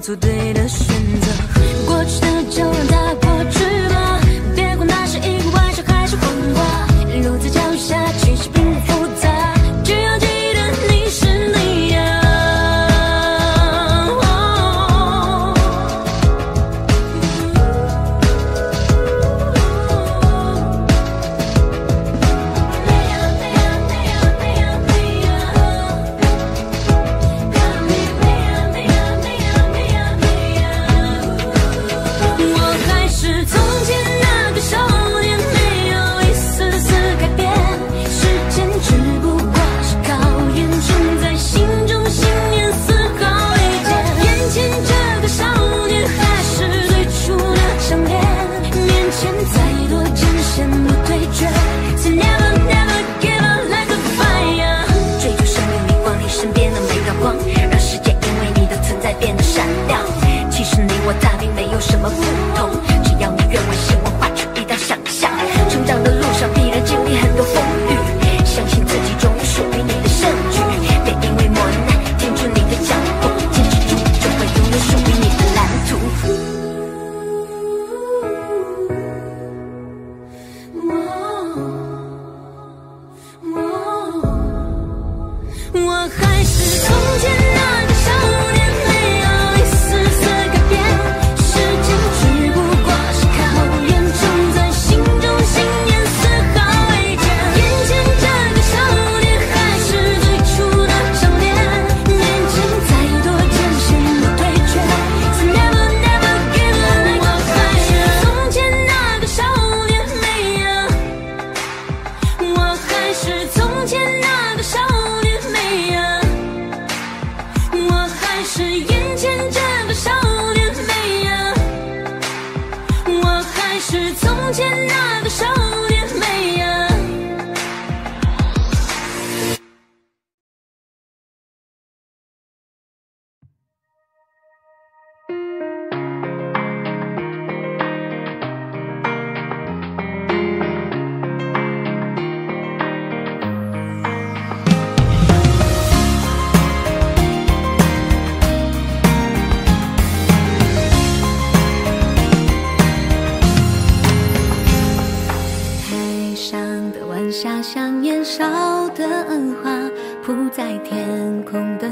做对的选择。过去的就让它过在天空的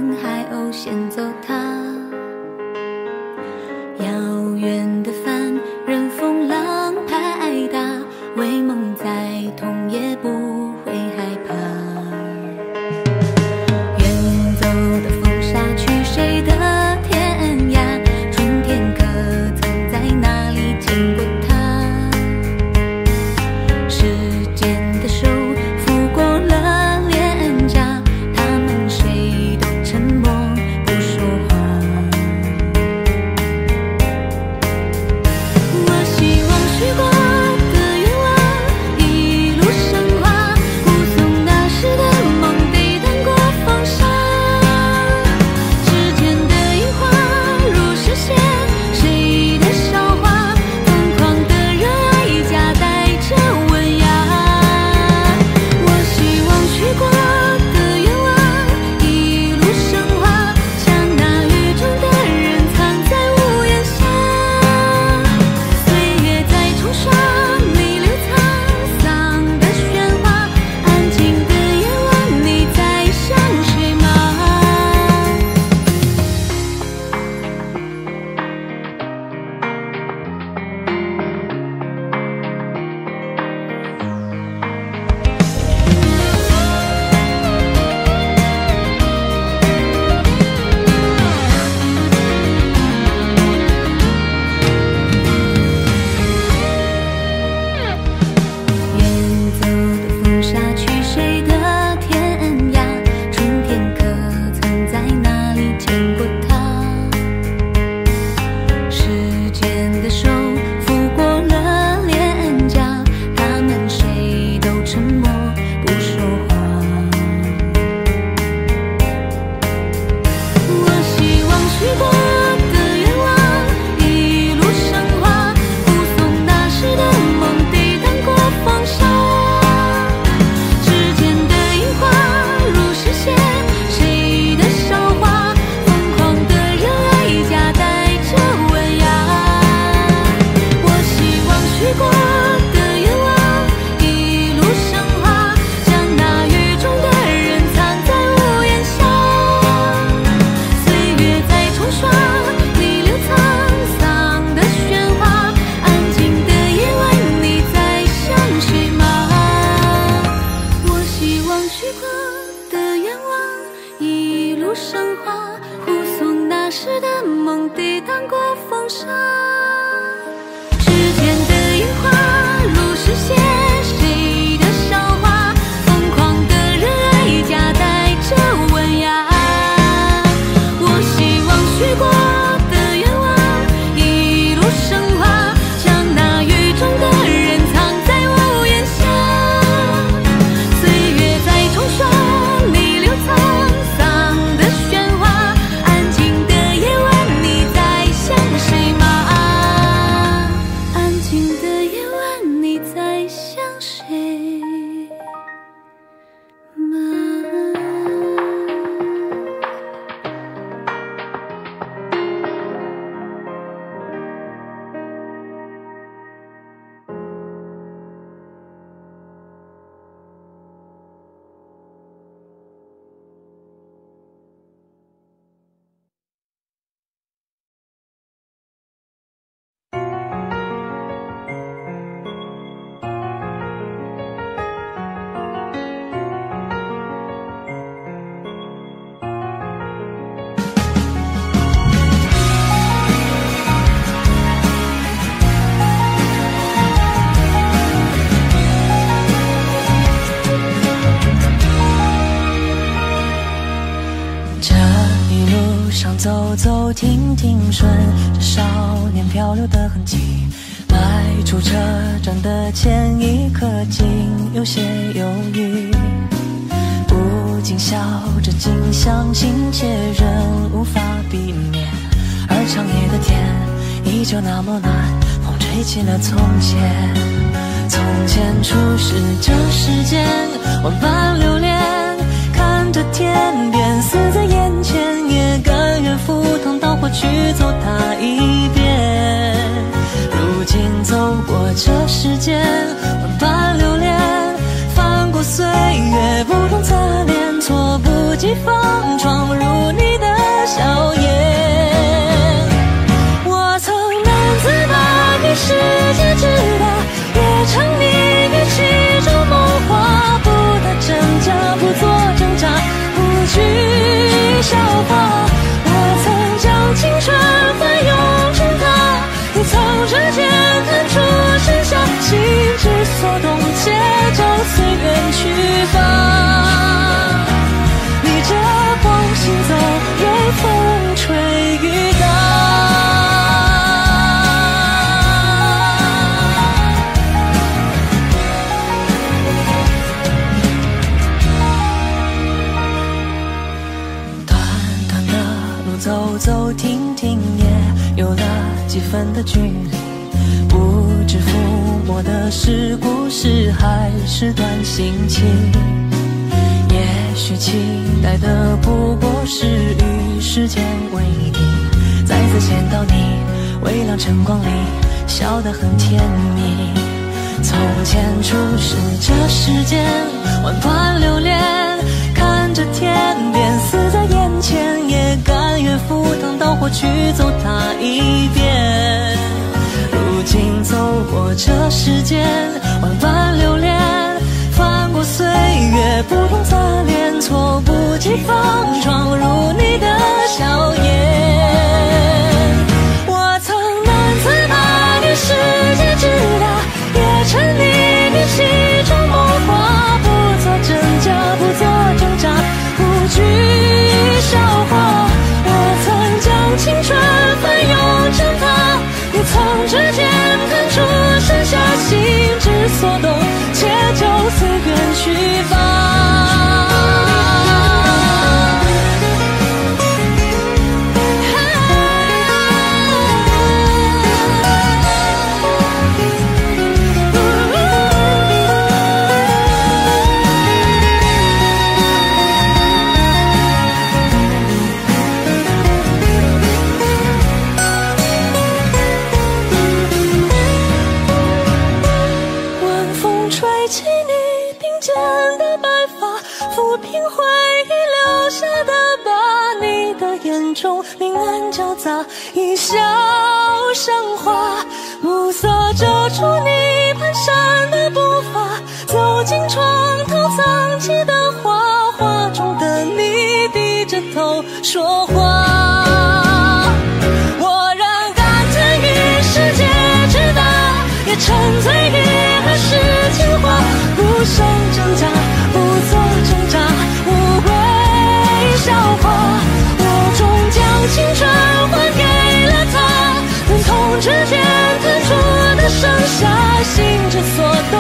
出车站的前一刻，竟有些犹豫。不禁笑着，竟相信且仍无法避免。而长夜的天依旧那么暖，风吹起了从前。从前初识这世间，万般流连。看着天边死在眼前，也甘愿赴汤蹈火去走它一遍。如今走过这世间，万般流连，翻过岁月不同侧脸，措不及防闯入你的笑颜。我曾难自拔，给世界之大，也沉溺于其中梦话，不得真假，不做挣扎，不惧笑话。所动，且就随缘去吧。逆着光行走，任风吹雨打。短短的路走走停停，也有了几分的距离。不知抚摸的是故事，还是段心情？也许期待的不过是与时间为敌。再次见到你，微亮晨光里，笑得很甜蜜。从前初识这世间，万般流连，看着天边死在眼前，也甘愿赴汤蹈火去走它一遍。如今走过这世间，万般流连，翻过岁月不同侧脸，措不及防闯入你的笑颜。回忆留下的疤。你的眼中明暗交杂，一笑生花，暮色遮住你蹒跚的步伐，走进床头藏起的画，画中的你低着头说剩下心之所动，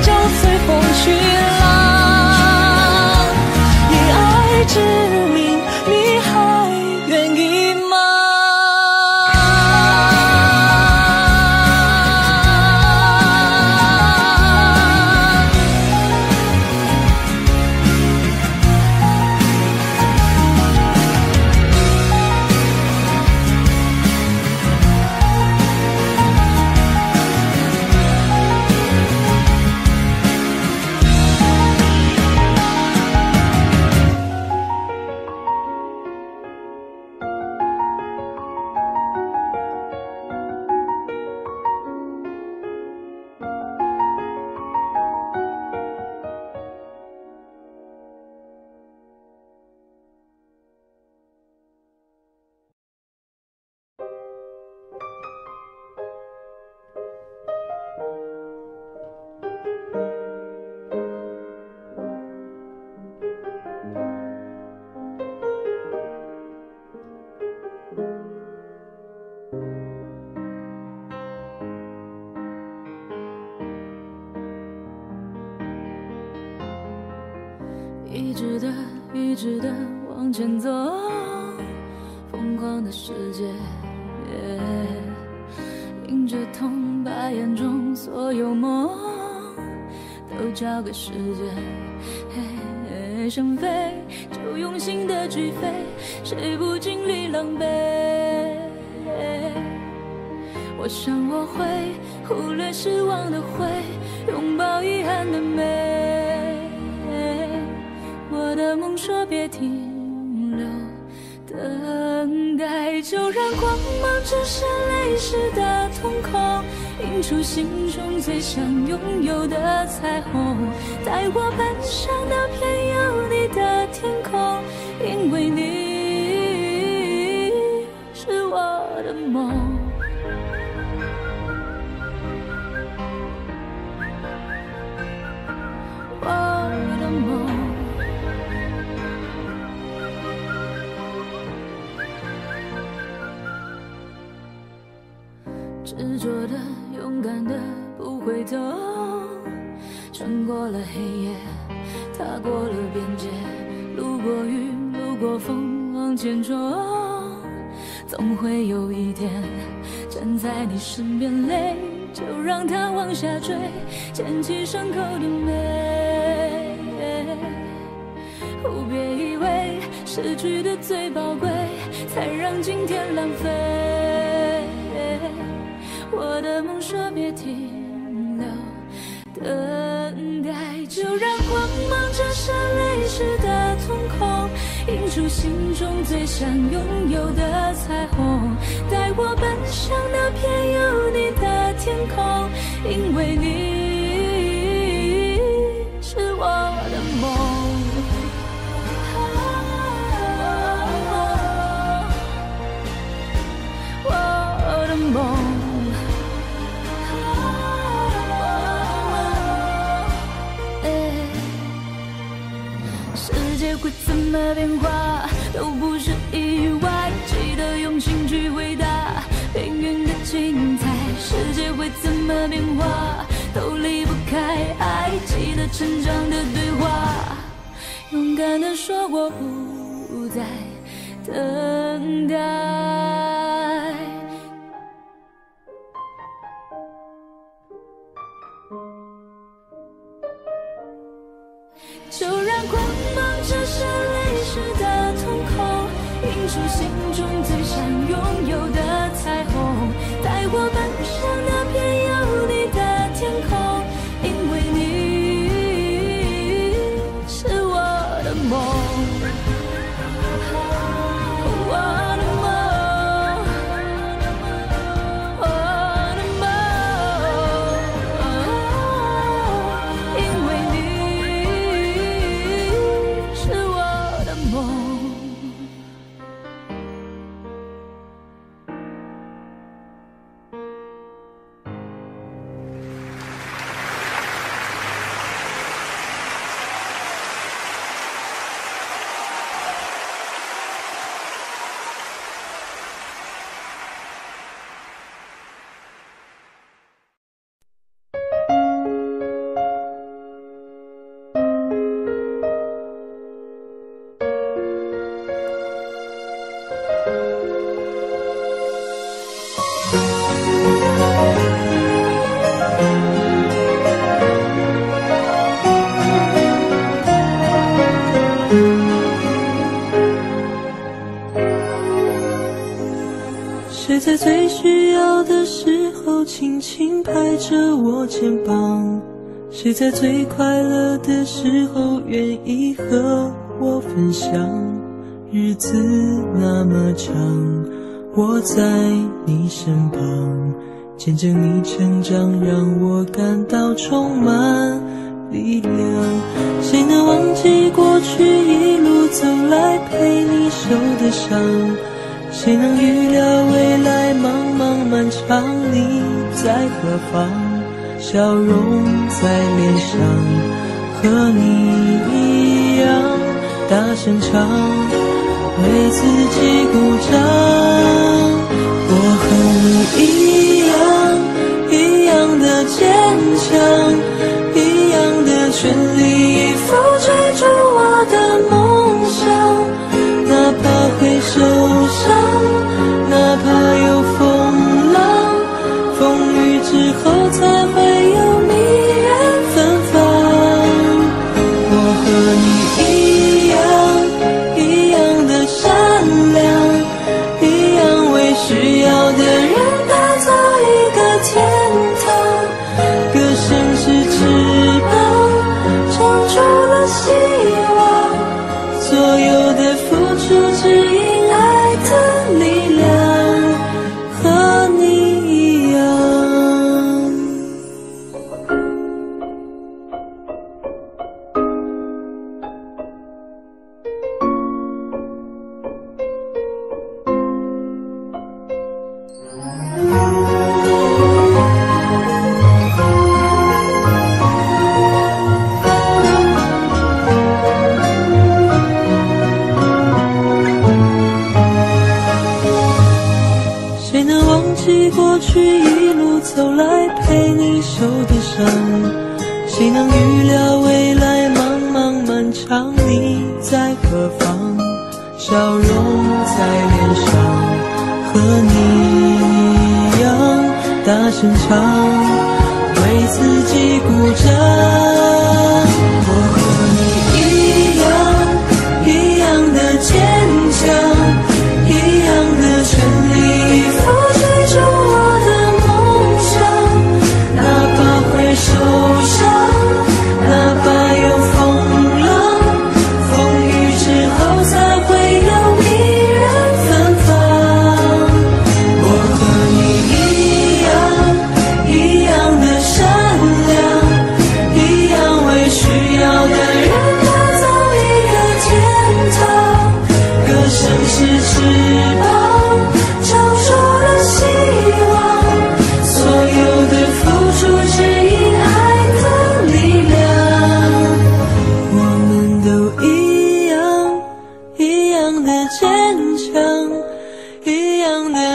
就随风去浪，以爱之名。直的往前走，疯狂的世界，迎着痛，把眼中所有梦都交给时间，想飞就用心的去飞，谁不经历狼狈？我想我会忽略失望的灰，拥抱遗憾的美。的梦说别停留，等待就让光芒折射泪湿的瞳孔，映出心中最想拥有的彩虹。带我奔向那片有你的天空，因为你是我的梦。执着的，勇敢的，不回头，穿过了黑夜，踏过了边界，路过雨，路过风，往前冲，总会有一天站在你身边，泪就让它往下坠，捡起伤口的美。别以为失去的最宝贵，才让今天浪费。我的梦说别停留，等待就让光芒折射泪湿的瞳孔，映出心中最想拥有的彩虹。带我奔向那片有你的天空，因为你是我的梦。世界会怎么变化，都不是意外。记得用心去回答命运的精彩。世界会怎么变化，都离不开爱。记得成长的对话，勇敢的说我不再等待。出心中最想拥有的。轻轻拍着我肩膀？谁在最快乐的时候愿意和我分享？日子那么长，我在你身旁，见证你成长，让我感到充满力量。谁能忘记过去一路走来陪你受的伤？谁能预料未来茫茫漫长，你在何方？笑容在脸上，和你一样大声唱，为自己鼓掌。我和你一样，一样的坚强，一样的全力以赴追逐受伤。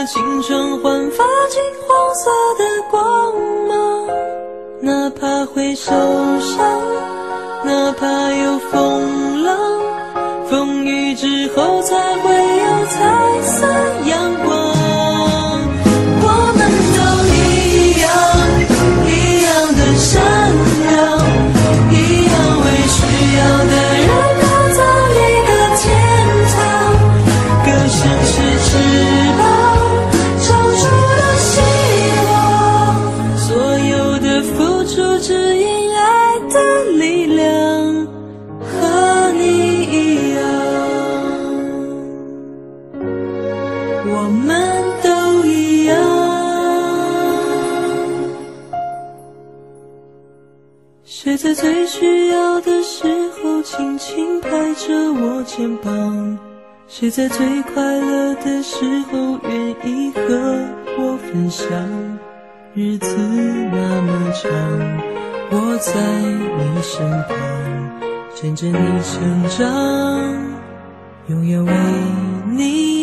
青春焕发金黄色的光芒。哪怕会受伤，哪怕有风浪，风雨之后才会有彩色阳光。谁在最需要的时候轻轻拍着我肩膀？谁在最快乐的时候愿意和我分享？日子那么长，我在你身旁，见证你成长，永远为你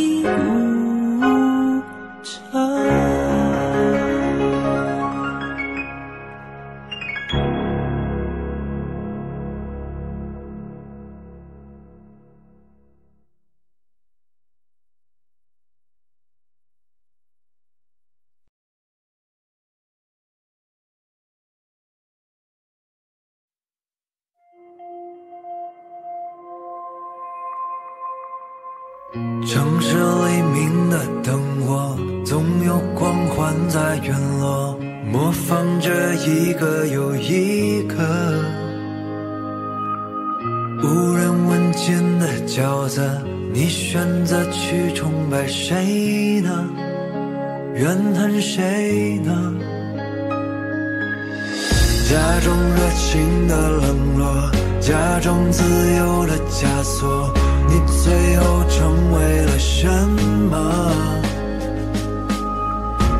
城市黎明的灯火，总有光环在陨落，模仿着一个又一个无人问津的角色。你选择去崇拜谁呢？怨恨谁呢？假装热情的冷落，假装自由的枷锁，你最后成为了什么？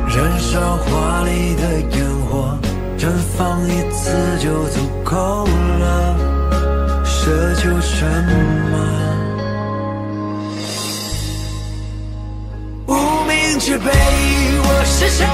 燃烧华丽的烟火，绽放一次就足够了，奢求什么？无名之辈，我是谁？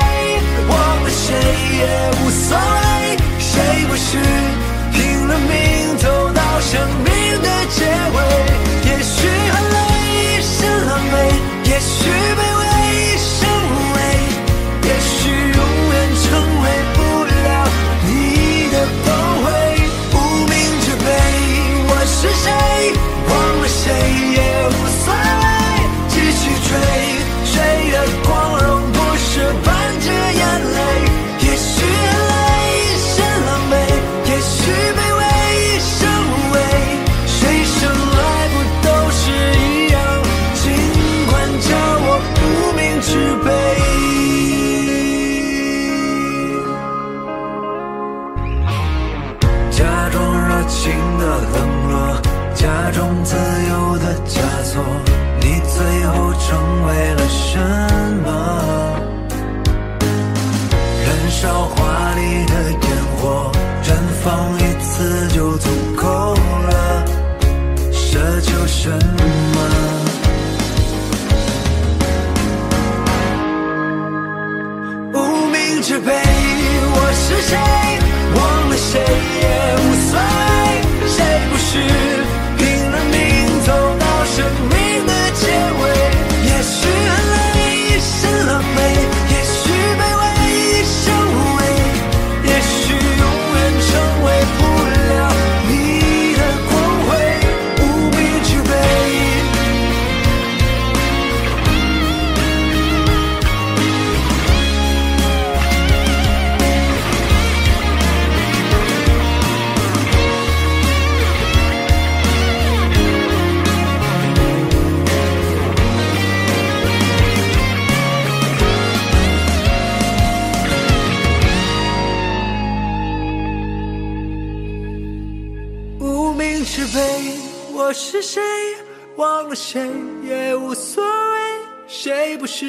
是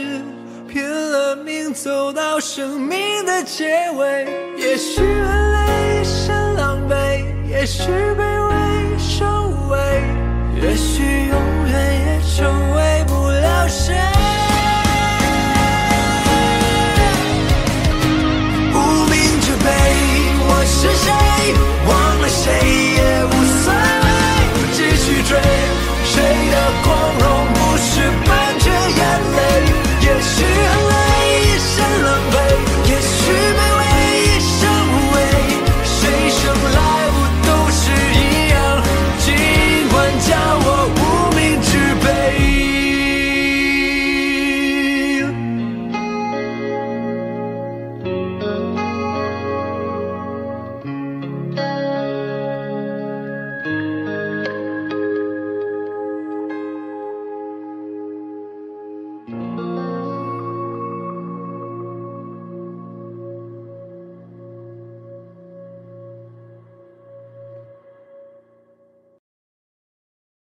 拼了命走到生命的结尾，也许很累一身狼狈，也许卑微收尾，也许永远也成为不了谁。